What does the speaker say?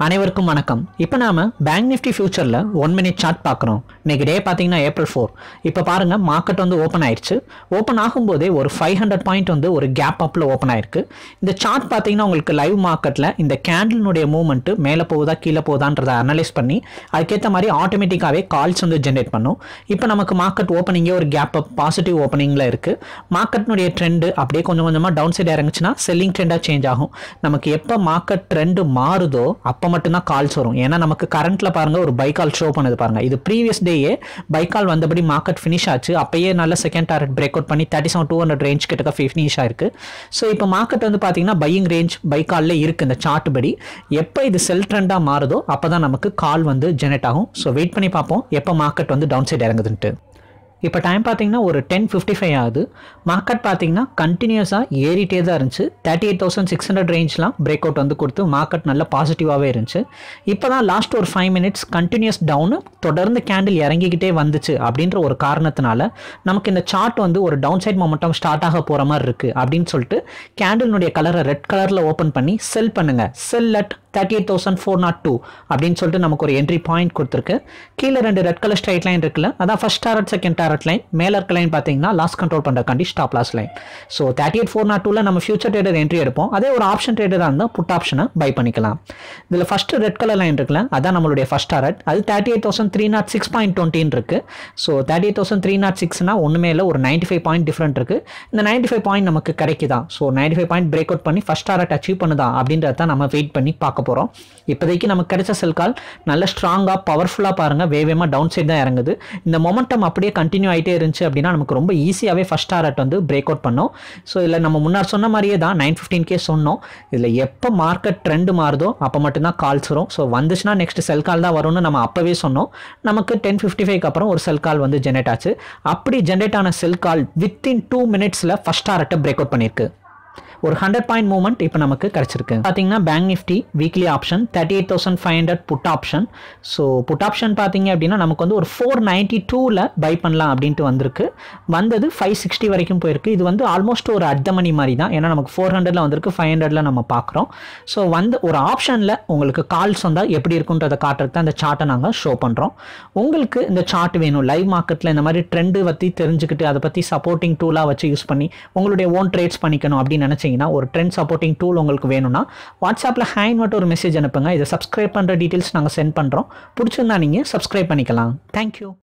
அனைவருக்கும் வணக்கம். இப்போ நாம பேங்க் நிஃப்டி ஃபியூச்சரில் ஒன் மினிட் சார்ட் பார்க்குறோம். இன்னைக்கு டே பார்த்தீங்கன்னா ஏப்ரல் ஃபோர் இப்போ பாருங்க மார்க்கெட் வந்து ஓப்பன் ஆயிடுச்சு ஓப்பன் ஆகும்போதே ஒரு ஃபைவ் ஹண்ட்ரட் பாயிண்ட் வந்து ஒரு கேப் அப்பில் ஓப்பன் ஆயிருக்கு. இந்த சார்ட் பார்த்தீங்கன்னா உங்களுக்கு லைவ் மார்க்கெட்டில் இந்த கேண்டிலுடைய மூவ்மெண்ட்டு மேலே போகுதா கீழே போகுதான்றதை அனலைஸ் பண்ணி அதுக்கேற்ற மாதிரி ஆட்டோமேட்டிக்காகவே கால்ஸ் வந்து ஜென்ரேட் பண்ணும். இப்போ நமக்கு மார்க்கெட் ஓப்பனிங்கே ஒரு கேப் அப் பாசிட்டிவ் ஓப்பனிங்கில் இருக்குது மார்க்கெட்னுடைய ட்ரெண்டு அப்படியே கொஞ்சம் கொஞ்சமாக டவுன் சைடு இறங்குச்சுன்னா செல்லிங் ட்ரெண்டாக சேஞ்ச் ஆகும். நமக்கு எப்போ மார்க்கெட் ட்ரெண்டு மாறுதோ அப்போ அப்போ மட்டும்தான் கால்ஸ் வரும். ஏன்னா நமக்கு கரண்ட்ல பாருங்க ஒரு பைக்கால் ஷோ பண்ணுது பாருங்க. இது ப்ரீவியஸ் டேயே பைக்கால் வந்தபடி மார்க்கெட் ஃபினிஷ் ஆச்சு. அப்பயே நல்ல செகண்ட் டார்கெட் பிரேக் அவுட் பண்ணி thirty seven two hundred range கிட்ட ஃபினிஷ் ஆயிருக்கு. ஸோ இப்போ மார்க்கெட் வந்து பார்த்தீங்கன்னா பையிங் ரேஞ்ச் பைக்காலில் இருக்குது இருக்கு இந்த சார்ட் படி. எப்போ இது செல் ட்ரெண்டாக மாறுதோ அப்போ தான் நமக்கு கால் வந்து ஜெனரேட் ஆகும். ஸோ வெயிட் பண்ணி பார்ப்போம் எப்போ மார்க்கெட் வந்து டவுன் சைடு இறங்குதுன்ட்டு. இப்போ டைம் பார்த்தீங்கன்னா ஒரு டென் ஃபிஃப்டி ஃபைவ் ஆகுது மார்க்கெட் பார்த்தீங்கன்னா கண்டினியூஸாக ஏறிட்டே தான் இருந்துச்சு. Thirty eight thousand six hundred ரேஞ்ச்லாம் break out வந்து கொடுத்து மார்க்கெட் நல்ல பாசிட்டிவாகவே இருந்துச்சு. இப்போ தான் லாஸ்ட் ஒரு ஃபைவ் மினிட்ஸ் கண்டினியூஸ் டவுனு தொடர்ந்து கேண்டில் இறங்கிக்கிட்டே வந்துச்சு அப்படின்ற ஒரு காரணத்தினால நமக்கு இந்த சார்ட் வந்து ஒரு டவுன் சைட் மொமெண்டம் ஸ்டார்ட் ஆக போகிற மாதிரி இருக்குது அப்படின்னு சொல்லிட்டு கேண்டில்னுடைய கலரை ரெட் கலரில் ஓப்பன் பண்ணி செல் பண்ணுங்கள் sell at thirty eight thousand four nought two அப்படின்னு சொல்லிட்டு நமக்கு ஒரு என்ட்ரி பாயிண்ட் கொடுத்துருக்கு. கீழே ரெண்டு ரெட் கலர் ஸ்ட்ரைட் லைன் இருக்குல்ல அதான் first target second target line மேலே இருக்க லைன் பார்த்தீங்கன்னா loss control பண்ணுறக்காண்டி stop loss line so thirty eight four nought டூவில் நம்ம ஃபியூச்சர் ட்ரேடர் என்ட்ரி எடுப்போம். அதே ஒரு ஆப்ஷன் ட்ரேடராக இருந்தால் புட் ஆப்ஷனை பை பண்ணிக்கலாம். இதில் ஃபஸ்ட்டு ரெட் கலர் லைன் இருக்குல்ல அதான் நம்மளுடைய ஃபர்ஸ்ட் டாரட் அது thirty eight thousand three nought six point டுவெண்ட்டின்னு இருக்குது so thirty eight thousand three nought சிக்ஸ்னா ஒன்றுமே இல்லை ஒரு நைன்டி ஃபைவ் பாயிண்ட் டிஃப்ரெண்ட் இருக்குது இந்த நைன்டி ஃபைவ் பாயிண்ட் நமக்கு கிடைக்குதான் so ninety five point break out பண்ணி ஃபஸ்ட் டாரட் அச்சீவ் பண்ணுதான் அப்படின்றத நம்ம வெயிட் பண்ணி பார்க்க போகிறோம் இப்போதைக்கு நமக்கு கிடைச்ச செல் கால் நல்ல ஸ்ட்ராங்காக பவர்ஃபுல்லாக பாருங்கள் வேகமாக டவுன் சைட் தான் இறங்குது. இந்த மொமெண்டம் அப்படியே கண்டினியூ ஆகிட்டே இருந்துச்சு அப்படின்னா நமக்கு ரொம்ப ஈஸியாகவே ஃபஸ்ட் டாரட் வந்து பிரேக் அவுட் பண்ணோம். ஸோ இதில் நம்ம முன்னாடி சொன்ன மாதிரியே தான் நைன் ஃபிஃப்டீன் கே சொன்னோம். இதில் எப்போ மார்க்கெட் ட்ரெண்டு மாறுதோ அப்போ மட்டும்தான் கால்ஸ் வரும். ஸோ வந்துச்சுன்னா நெக்ஸ்ட் செல் கால் தான் வரும்னு நம்ம அப்போவே சொன்னோம். நமக்கு டென் ஃபிஃப்டி ஃபைவ்க்கு அப்புறம் ஒரு செல் கால் வந்து ஜென்ரேட் ஆச்சு. அப்படி ஜென்ரேட் ஆன செல் கால் வித்தின் டூ மினிட்ஸில் ஃபஸ்ட் டாரட்டை பிரேக் அவுட் பண்ணியிருக்கு. ஒரு ஹண்ட்ரட் பாயிண்ட் மூவ்மெண்ட் இப்போ நமக்கு கிடச்சிருக்கு. பார்த்தீங்கன்னா bank nifty weekly option thirty eight thousand five hundred put option so put option பார்த்தீங்க அப்படின்னா நமக்கு வந்து ஒரு ஃபோர் நைன்ட்டி டூவில் பை பண்ணலாம் அப்படின்ட்டு வந்திருக்கு. வந்தது ஃபைவ் சிக்ஸ்டி வரைக்கும் போயிருக்கு. இது வந்து ஆல்மோஸ்ட் ஒரு அர்த்த மணி மாதிரி தான். ஏன்னா நமக்கு ஃபோர் ஹண்ட்ரட்ல வந்திருக்கு ஃபைவ் ஹண்ட்ரட்ல நம்ம பார்க்குறோம் ஸோ வந்து ஒரு ஆப்ஷனில் உங்களுக்கு கால்ஸ் வந்தால் எப்படி இருக்குன்றதை காட்டுறதுக்கு தான் இந்த சார்ட்டை நாங்கள் ஷோ பண்ணுறோம் உங்களுக்கு இந்த சார்ட் வேணும். லைவ் மார்க்கெட்டில் இந்த மாதிரி ட்ரெண்டு பற்றி தெரிஞ்சுக்கிட்டு அதை பற்றி சப்போர்ட்டிங் டூலாக வச்சு யூஸ் பண்ணி உங்களுடைய ஓன் ட்ரேட்ஸ் பண்ணிக்கணும் அப்படின்னு பார்த்தீங்கன்னா ஒரு ட்ரெண்ட் சப்போர்ட்டிங் டூல் உங்களுக்கு வேணும்னா வாட்ஸ்அப்பில் ஹேண்ட் மட்டும் ஒரு மெசேஜ் அனுப்புங்க. இதை சப்ஸ்கிரைப் பண்ணுற டீட்டெயில்ஸ் நாங்கள் சென்ட் பண்ணுறோம் பிடிச்சிருந்தா நீங்கள் சப்ஸ்கிரைப் பண்ணிக்கலாம். தேங்க்யூ